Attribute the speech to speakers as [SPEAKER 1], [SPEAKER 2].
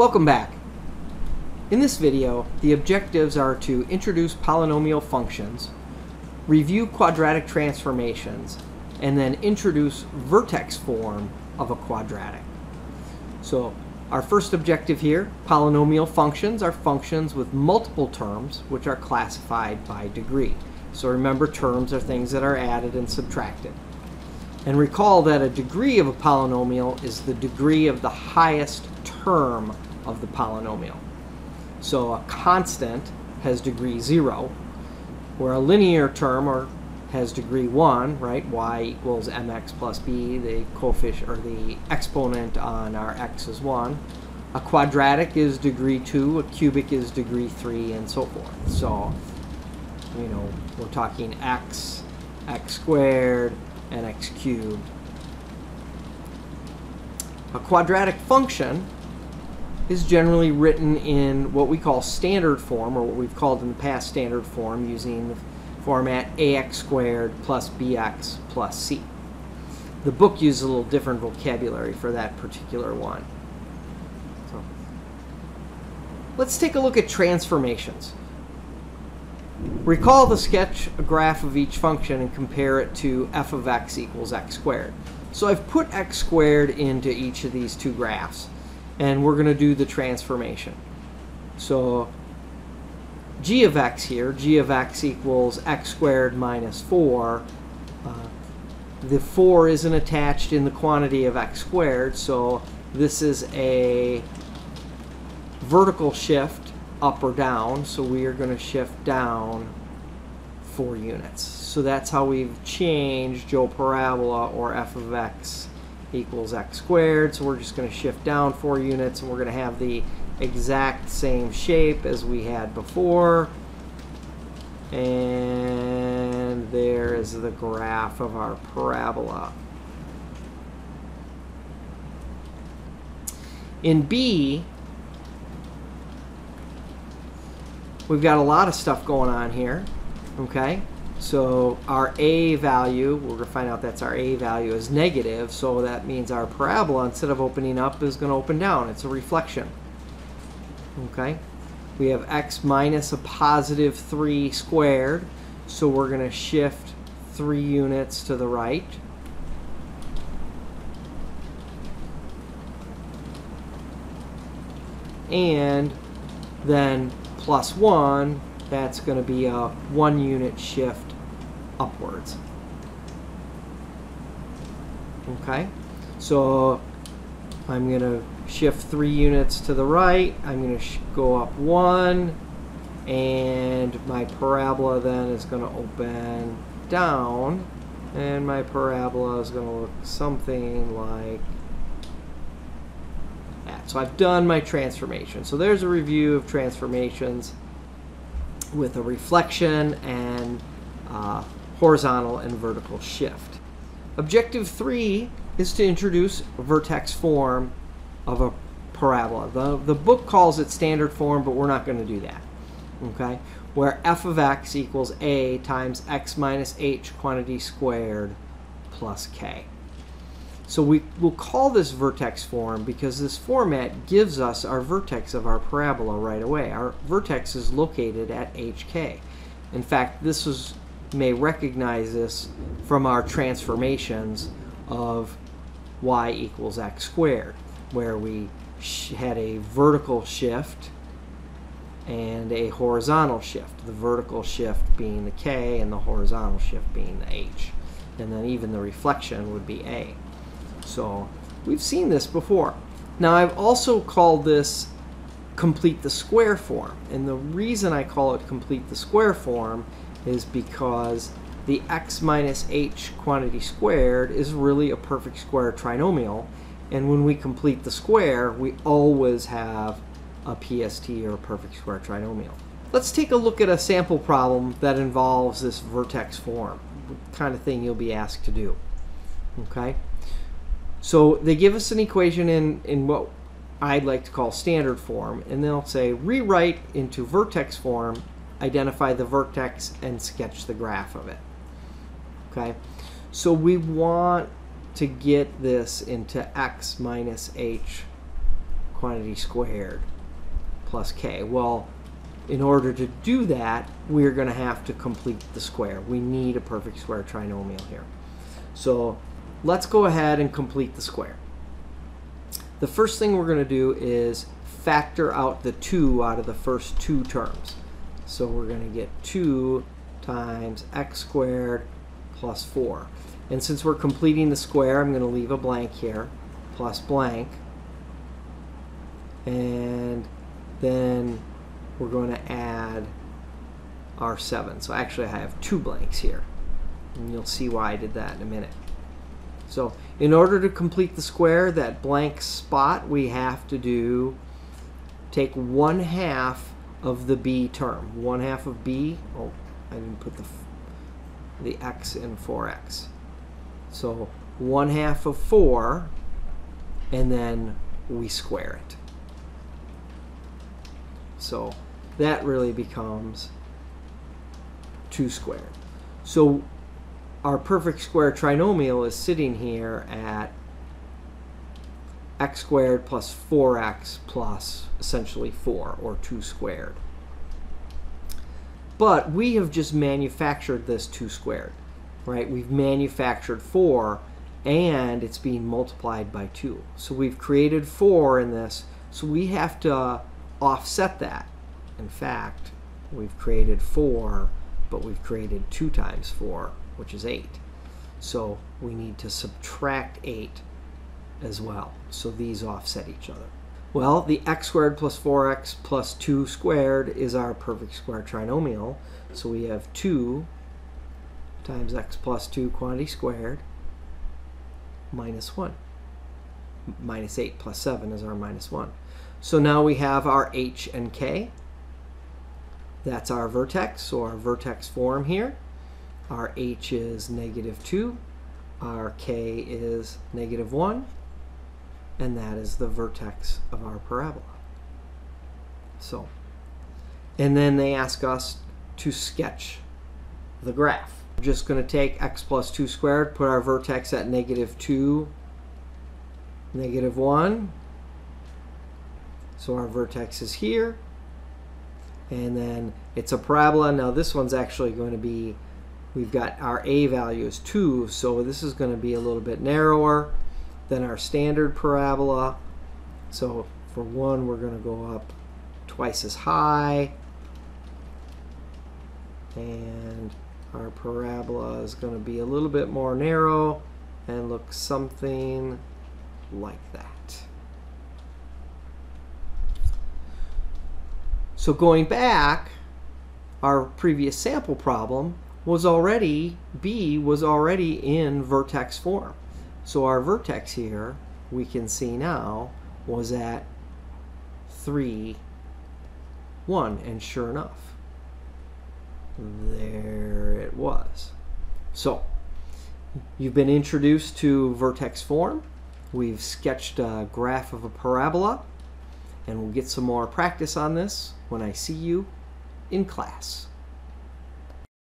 [SPEAKER 1] Welcome back. In this video, the objectives are to introduce polynomial functions, review quadratic transformations, and then introduce vertex form of a quadratic. So our first objective here, polynomial functions are functions with multiple terms which are classified by degree. So remember terms are things that are added and subtracted. And recall that a degree of a polynomial is the degree of the highest term of the polynomial. So a constant has degree 0, where a linear term or has degree 1, right? y equals mx plus b, the coefficient or the exponent on our x is 1. A quadratic is degree 2, a cubic is degree 3, and so forth. So, you know, we're talking x, x squared, and x cubed. A quadratic function is generally written in what we call standard form, or what we've called in the past standard form, using the format ax squared plus bx plus c. The book uses a little different vocabulary for that particular one. So, let's take a look at transformations. Recall the sketch a graph of each function and compare it to f of x equals x squared. So I've put x squared into each of these two graphs, and we're going to do the transformation. So g of x here, g of x equals x squared minus 4. Uh, the 4 isn't attached in the quantity of x squared, so this is a vertical shift up or down, so we are going to shift down 4 units. So that's how we've changed Joe parabola or f of x equals x squared. So we're just going to shift down 4 units and we're going to have the exact same shape as we had before. And there is the graph of our parabola. In B, we've got a lot of stuff going on here. Okay, so our A value, we're to find out that's our A value is negative, so that means our parabola, instead of opening up, is going to open down. It's a reflection. Okay, we have x minus a positive 3 squared, so we're going to shift 3 units to the right. And then plus 1, that's going to be a 1 unit shift upwards. Okay, so I'm going to shift 3 units to the right. I'm going to go up 1, and my parabola then is going to open down, and my parabola is going to look something like that. so I've done my transformation. So there's a review of transformations with a reflection and uh, horizontal and vertical shift. Objective three is to introduce vertex form of a parabola. The, the book calls it standard form, but we're not going to do that. Okay? Where f of x equals a times x minus h quantity squared plus k. So we will call this vertex form because this format gives us our vertex of our parabola right away. Our vertex is located at hk. In fact, this is may recognize this from our transformations of y equals x squared, where we had a vertical shift and a horizontal shift. The vertical shift being the k and the horizontal shift being the h. And then even the reflection would be a. So we've seen this before. Now I've also called this complete the square form. And the reason I call it complete the square form is because the x minus h quantity squared is really a perfect square trinomial. And when we complete the square, we always have a PST or a perfect square trinomial. Let's take a look at a sample problem that involves this vertex form, kind of thing you'll be asked to do. Okay. So they give us an equation in, in what I'd like to call standard form, and they'll say rewrite into vertex form, identify the vertex, and sketch the graph of it. Okay, so we want to get this into x minus h quantity squared plus k. Well, in order to do that, we're going to have to complete the square. We need a perfect square trinomial here. So let's go ahead and complete the square. The first thing we're going to do is factor out the 2 out of the first two terms. So we're going to get 2 times x squared plus 4. And since we're completing the square, I'm going to leave a blank here, plus blank. And then we're going to add our 7. So actually I have two blanks here. And you'll see why I did that in a minute. So in order to complete the square, that blank spot, we have to do, take one half of the b term. One half of b, oh, I didn't put the, the x in 4x. So one half of 4, and then we square it. So that really becomes 2 squared. So our perfect square trinomial is sitting here at x squared plus 4x plus essentially 4, or 2 squared. But we have just manufactured this 2 squared, right? We've manufactured 4, and it's being multiplied by 2. So we've created 4 in this, so we have to offset that. In fact, we've created 4, but we've created 2 times 4, which is 8. So we need to subtract 8 as well. So these offset each other. Well, the x squared plus 4x plus 2 squared is our perfect square trinomial. So we have 2 times x plus 2 quantity squared minus 1. Minus 8 plus 7 is our minus 1. So now we have our h and k. That's our vertex, so our vertex form here. Our h is negative 2, our k is negative 1, and that is the vertex of our parabola. So, and then they ask us to sketch the graph. We're just going to take x plus 2 squared, put our vertex at negative 2, negative 1. So our vertex is here and then it's a parabola. Now this one's actually going to be, we've got our a value is 2, so this is going to be a little bit narrower than our standard parabola. So for 1, we're going to go up twice as high. And our parabola is going to be a little bit more narrow and look something like that. So going back, our previous sample problem was already, B was already in vertex form. So our vertex here, we can see now, was at 3, 1. And sure enough, there it was. So you've been introduced to vertex form. We've sketched a graph of a parabola and we'll get some more practice on this when I see you in class.